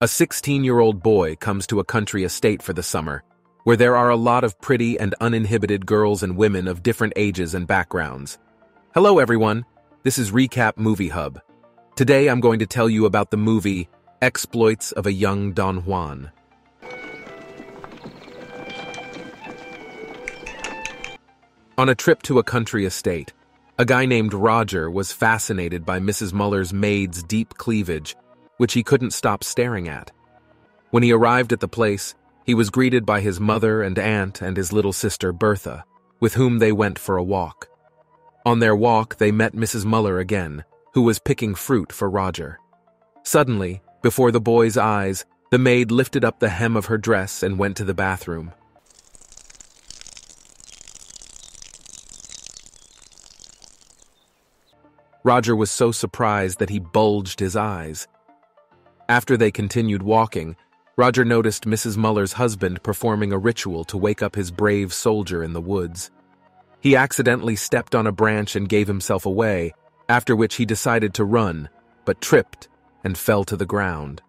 A 16-year-old boy comes to a country estate for the summer, where there are a lot of pretty and uninhibited girls and women of different ages and backgrounds. Hello everyone, this is Recap Movie Hub. Today I'm going to tell you about the movie Exploits of a Young Don Juan. On a trip to a country estate, a guy named Roger was fascinated by Mrs. Muller's maid's deep cleavage which he couldn't stop staring at. When he arrived at the place, he was greeted by his mother and aunt and his little sister Bertha, with whom they went for a walk. On their walk, they met Mrs. Muller again, who was picking fruit for Roger. Suddenly, before the boy's eyes, the maid lifted up the hem of her dress and went to the bathroom. Roger was so surprised that he bulged his eyes. After they continued walking, Roger noticed Mrs. Muller's husband performing a ritual to wake up his brave soldier in the woods. He accidentally stepped on a branch and gave himself away, after which he decided to run, but tripped and fell to the ground.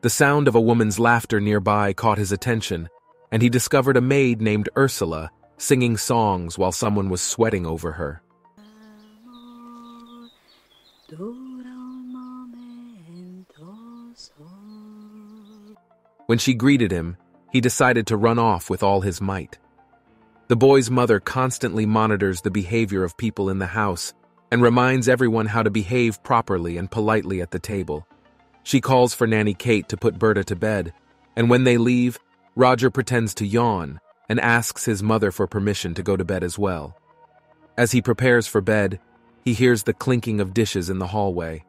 The sound of a woman's laughter nearby caught his attention, and he discovered a maid named Ursula singing songs while someone was sweating over her. When she greeted him, he decided to run off with all his might. The boy's mother constantly monitors the behavior of people in the house and reminds everyone how to behave properly and politely at the table. She calls for Nanny Kate to put Berta to bed, and when they leave, Roger pretends to yawn and asks his mother for permission to go to bed as well. As he prepares for bed, he hears the clinking of dishes in the hallway.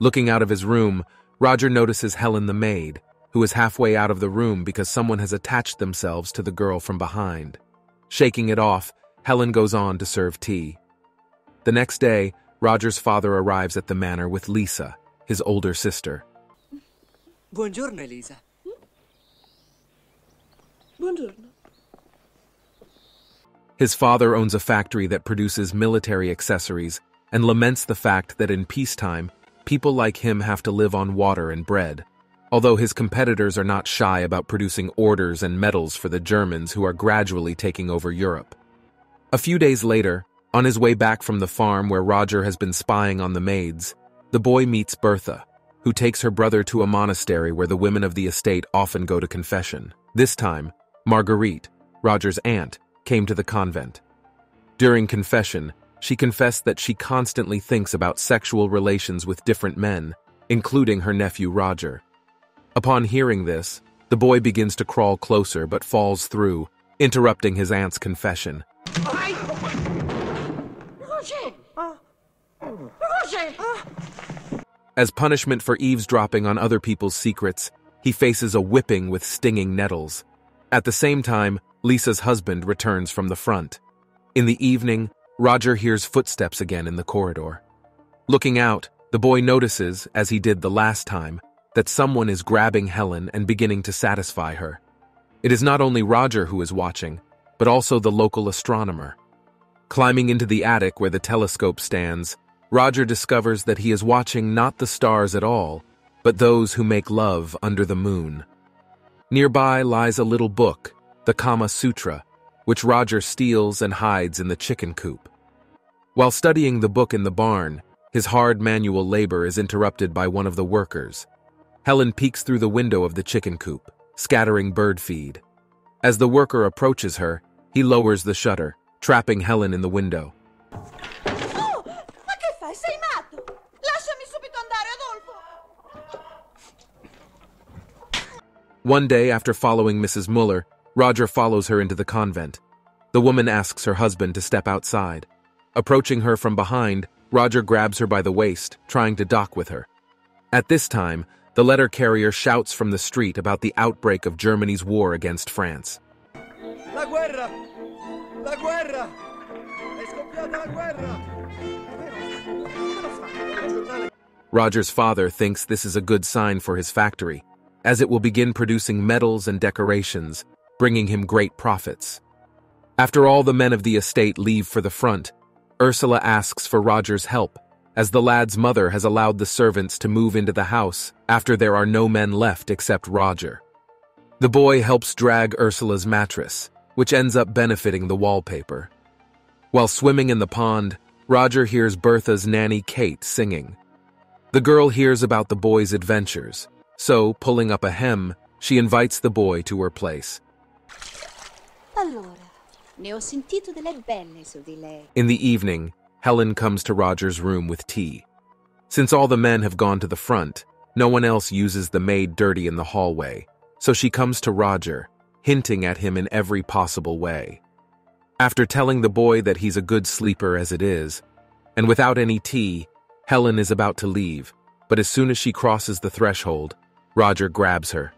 Looking out of his room, Roger notices Helen the maid, who is halfway out of the room because someone has attached themselves to the girl from behind. Shaking it off, Helen goes on to serve tea. The next day, Roger's father arrives at the manor with Lisa, his older sister. Buongiorno, Elisa. His father owns a factory that produces military accessories and laments the fact that in peacetime, people like him have to live on water and bread. Although his competitors are not shy about producing orders and medals for the Germans who are gradually taking over Europe. A few days later, on his way back from the farm where Roger has been spying on the maids, the boy meets Bertha, who takes her brother to a monastery where the women of the estate often go to confession. This time, Marguerite, Roger's aunt, came to the convent. During confession, she confessed that she constantly thinks about sexual relations with different men, including her nephew Roger. Upon hearing this, the boy begins to crawl closer but falls through, interrupting his aunt's confession. Uh. As punishment for eavesdropping on other people's secrets, he faces a whipping with stinging nettles. At the same time, Lisa's husband returns from the front. In the evening, Roger hears footsteps again in the corridor. Looking out, the boy notices, as he did the last time, that someone is grabbing Helen and beginning to satisfy her. It is not only Roger who is watching, but also the local astronomer. Climbing into the attic where the telescope stands, Roger discovers that he is watching not the stars at all, but those who make love under the moon. Nearby lies a little book, the Kama Sutra, which Roger steals and hides in the chicken coop. While studying the book in the barn, his hard manual labor is interrupted by one of the workers. Helen peeks through the window of the chicken coop, scattering bird feed. As the worker approaches her, he lowers the shutter, trapping Helen in the window. One day, after following Mrs. Muller, Roger follows her into the convent. The woman asks her husband to step outside. Approaching her from behind, Roger grabs her by the waist, trying to dock with her. At this time, the letter carrier shouts from the street about the outbreak of Germany's war against France. La guerra! La guerra! È scoppiata la guerra! Roger's father thinks this is a good sign for his factory. As it will begin producing medals and decorations, bringing him great profits. After all the men of the estate leave for the front, Ursula asks for Roger's help, as the lad's mother has allowed the servants to move into the house after there are no men left except Roger. The boy helps drag Ursula's mattress, which ends up benefiting the wallpaper. While swimming in the pond, Roger hears Bertha's nanny Kate singing. The girl hears about the boy's adventures, so, pulling up a hem, she invites the boy to her place. Allora, ne ho sentito delle belle su di lei. In the evening, Helen comes to Roger's room with tea. Since all the men have gone to the front, no one else uses the maid dirty in the hallway, so she comes to Roger, hinting at him in every possible way. After telling the boy that he's a good sleeper as it is, and without any tea, Helen is about to leave, but as soon as she crosses the threshold, Roger grabs her.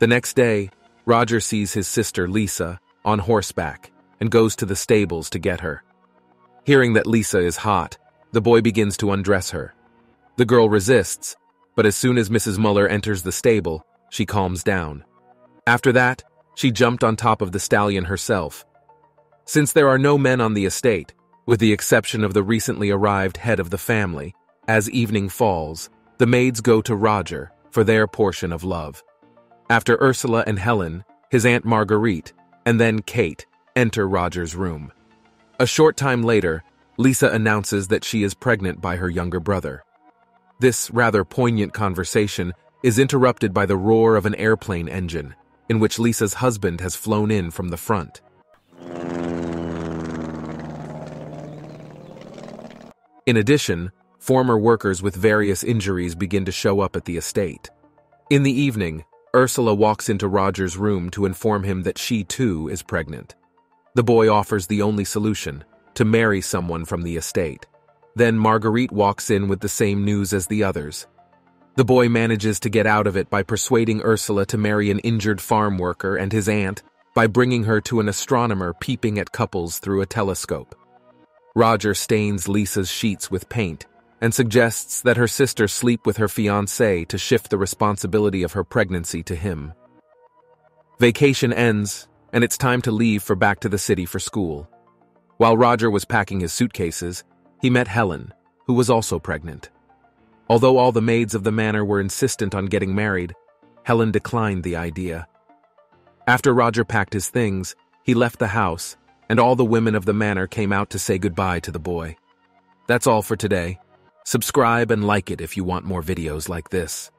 The next day, Roger sees his sister Lisa on horseback and goes to the stables to get her. Hearing that Lisa is hot, the boy begins to undress her. The girl resists, but as soon as Mrs. Muller enters the stable, she calms down. After that, she jumped on top of the stallion herself. Since there are no men on the estate, with the exception of the recently arrived head of the family, as evening falls, the maids go to Roger for their portion of love. After Ursula and Helen, his Aunt Marguerite, and then Kate enter Roger's room. A short time later, Lisa announces that she is pregnant by her younger brother. This rather poignant conversation is interrupted by the roar of an airplane engine, in which Lisa's husband has flown in from the front. In addition, former workers with various injuries begin to show up at the estate. In the evening, Ursula walks into Roger's room to inform him that she too is pregnant. The boy offers the only solution to marry someone from the estate. Then Marguerite walks in with the same news as the others. The boy manages to get out of it by persuading Ursula to marry an injured farm worker and his aunt by bringing her to an astronomer peeping at couples through a telescope. Roger stains Lisa's sheets with paint and suggests that her sister sleep with her fiancé to shift the responsibility of her pregnancy to him. Vacation ends and it's time to leave for back to the city for school. While Roger was packing his suitcases, he met Helen, who was also pregnant. Although all the maids of the manor were insistent on getting married, Helen declined the idea. After Roger packed his things, he left the house, and all the women of the manor came out to say goodbye to the boy. That's all for today. Subscribe and like it if you want more videos like this.